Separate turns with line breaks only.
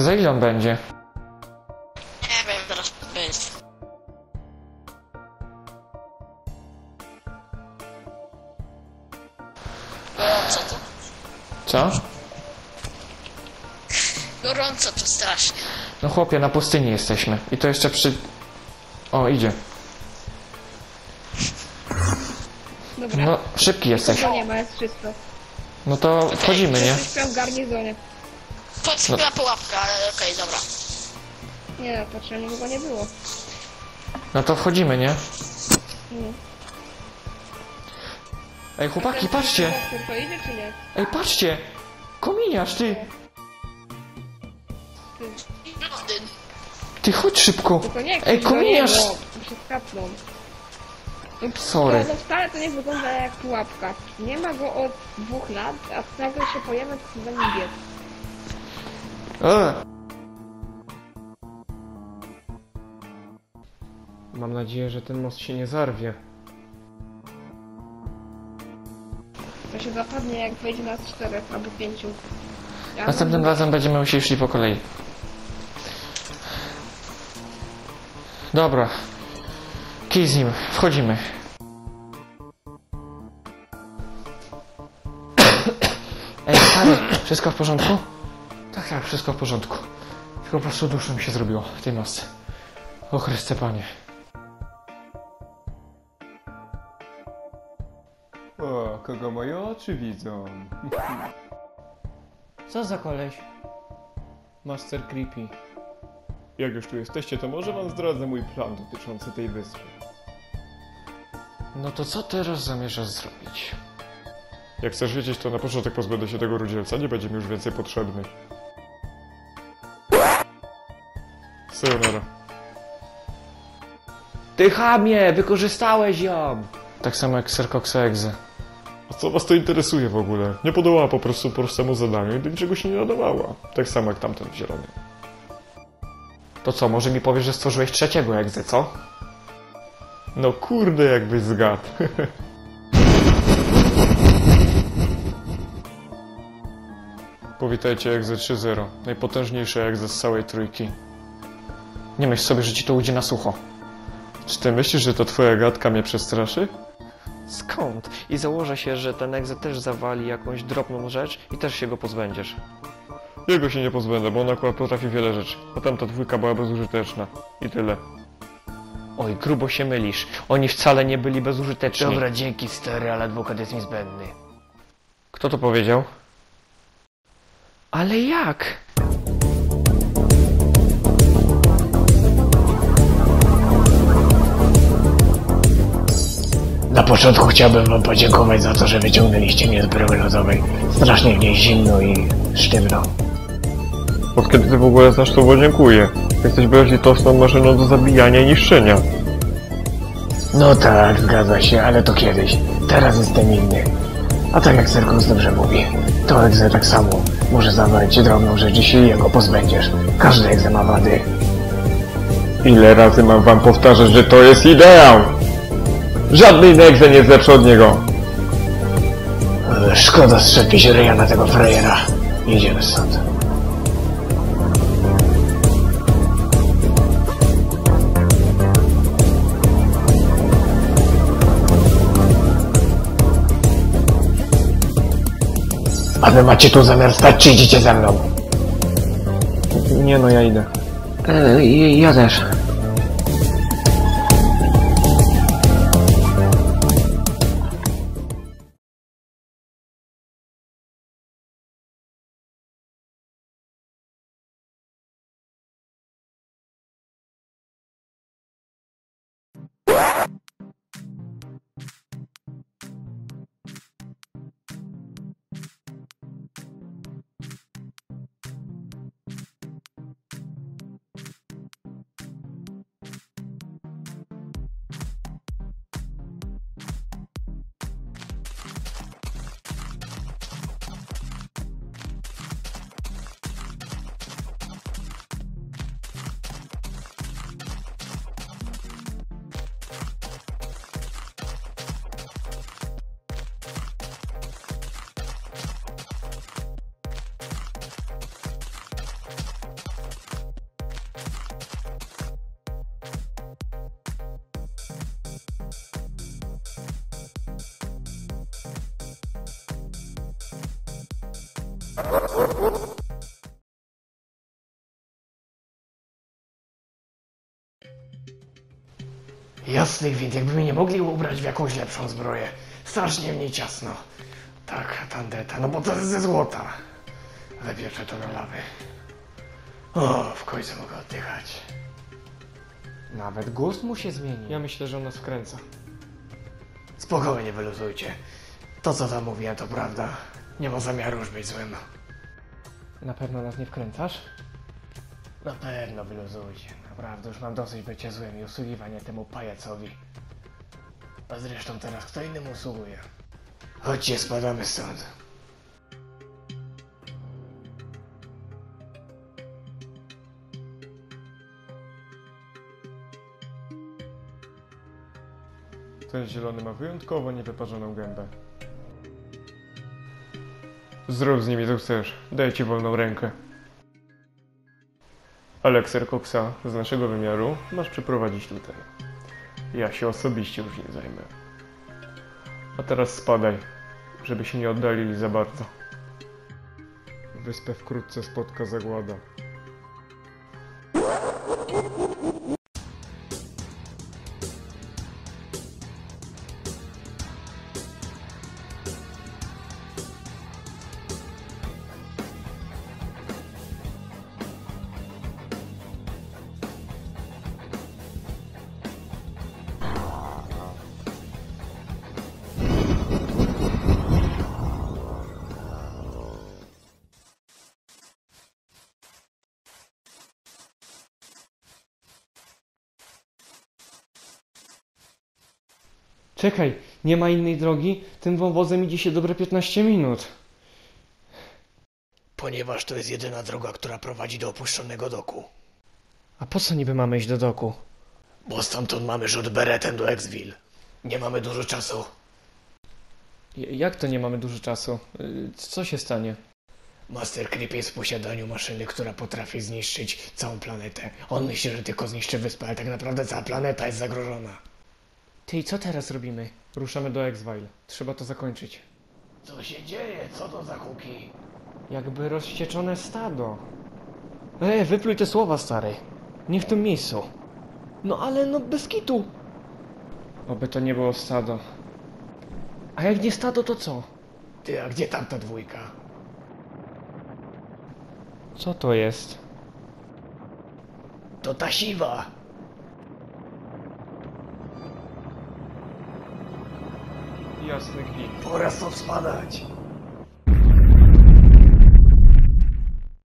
Za ile on będzie?
Nie wiem, teraz jest. Gorąco tu.
Co?
Gorąco tu strasznie.
No chłopie, na pustyni jesteśmy. I to jeszcze przy... O, idzie.
Dobra,
No, szybki jesteś.
to nie ma, jest czysto.
No to wchodzimy, nie?
Jesteśmy w garnizonie.
Podskryła pułapka, ale okej, dobra.
Nie, no, patrzę, nikogo nie było.
No to wchodzimy, nie?
Nie.
Ej, chłopaki, patrzcie!
Czy to idzie, czy nie?
Ej, patrzcie! Kominiarz, ty! Ty, chodź szybko!
Tylko nie,
Ej,
nie,
kominiarz!
bo się skapną.
Sorry.
To wcale to nie wygląda jak pułapka. Nie ma go od dwóch lat, a nagle się pojawia, to za nim biec.
E. Mam nadzieję, że ten most się nie zarwie.
To się zapadnie, jak wejdzie nas czterech albo pięciu. Ja
Następnym razem będziemy musieli szli po kolei. Dobra. Kij z nim. Wchodzimy. Ej, stary, wszystko w porządku? Tak, tak, wszystko w porządku. Tylko po prostu duszno mi się zrobiło w tej nosce. O Chryste Panie.
O, kogo moje oczy widzą.
Co za koleś? Master Creepy.
Jak już tu jesteście, to może wam zdradzę mój plan dotyczący tej wyspy.
No to co teraz zamierzasz zrobić?
Jak chcesz wiedzieć, to na początek pozbędę się tego rudzielca, nie będzie mi już więcej potrzebny. Sayonara.
Ty chamie, wykorzystałeś ją! Tak samo jak Sercoxa Exe.
A co was to interesuje w ogóle? Nie podołała po prostu prostemu zadaniu i do niczego się nie nadawała. Tak samo jak tamten zielony.
To co, może mi powiesz, że stworzyłeś trzeciego Exe, co?
No kurde, jakbyś zgadł. Powitajcie Exe 3.0. Najpotężniejsze Exe z całej trójki.
Nie myśl sobie, że ci to ujdzie na sucho.
Czy ty myślisz, że to twoja gadka mnie przestraszy?
Skąd? I założę się, że ten Exe też zawali jakąś drobną rzecz i też się go pozbędziesz.
Jego się nie pozbędę, bo on akurat potrafi wiele rzeczy. A tamta dwójka była bezużyteczna. I tyle.
Oj, grubo się mylisz. Oni wcale nie byli bezużyteczni.
Dobra, dzięki stary, ale adwokat jest niezbędny.
Kto to powiedział? Ale jak?
Na początku chciałbym wam podziękować za to, że wyciągnęliście mnie z bryły lodowej. Strasznie w niej zimno i sztywno.
Od kiedy ty w ogóle znasz słowo dziękuję? Jesteś bezlitosną maszyną do zabijania i niszczenia.
No tak, zgadza się, ale to kiedyś. Teraz jestem inny. A tak jak Serkus dobrze mówi, to egze tak samo może zawalić drobną rzecz, jeśli jego pozbędziesz. Każdy egze ma wady.
Ile razy mam wam powtarzać, że to jest ideał? Żadny inny egze nie jest lepszy od niego.
Szkoda strzepić ryja na tego frejera. Jedziemy stąd. A wy macie tu zamiar stać, czy idziecie ze mną?
Nie no, ja idę.
E, ja też. Yeah. Jasny gwint, jakby mnie nie mogli ubrać w jakąś lepszą zbroję. Strasznie mnie ciasno. Tak, tandeta, no bo to jest ze złota. Wypieczę to na lawy. O, w końcu mogę oddychać.
Nawet głos mu się zmieni. Ja myślę, że on nas wkręca.
Spokojnie wyluzujcie. To, co tam mówiłem, to prawda. Nie ma zamiaru już być złym.
Na pewno nas nie wkręcasz?
Na pewno wyluzujcie. Naprawdę, już mam dosyć bycia złym i usługiwania temu pajacowi. A zresztą teraz kto innemu usługuje? Chodźcie, spadamy stąd.
Ten zielony ma wyjątkowo niewyparzoną gębę. Zrób z nimi co chcesz. Daję ci wolną rękę. Alekser Koksa z naszego wymiaru masz przyprowadzić tutaj. Ja się osobiście już nie zajmę. A teraz spadaj, żeby się nie oddalili za bardzo. Wyspę wkrótce spotka zagłada.
Czekaj, nie ma innej drogi? Tym wąwozem idzie się dobre 15 minut.
Ponieważ to jest jedyna droga, która prowadzi do opuszczonego doku.
A po co niby mamy iść do doku?
Bo stamtąd mamy rzut beretem do Exville. Nie mamy dużo czasu.
Jak to nie mamy dużo czasu? Y, Co się stanie?
Master Creep jest w posiadaniu maszyny, która potrafi zniszczyć całą planetę. On myśli, że tylko zniszczy wyspę, ale tak naprawdę cała planeta jest zagrożona.
Ty i co teraz robimy? Ruszamy do Exvile. Trzeba to zakończyć.
Co się dzieje? Co to za huki?
Jakby rozścieczone stado. Ej, wypluj te słowa, stary. Nie w tym miejscu. No ale no bez kitu. Oby to nie było stado. A jak nie stado, to co?
Ty, a gdzie tamta dwójka?
Co to jest?
To ta siwa!
Jasny gwint.
Pora stąd spadać!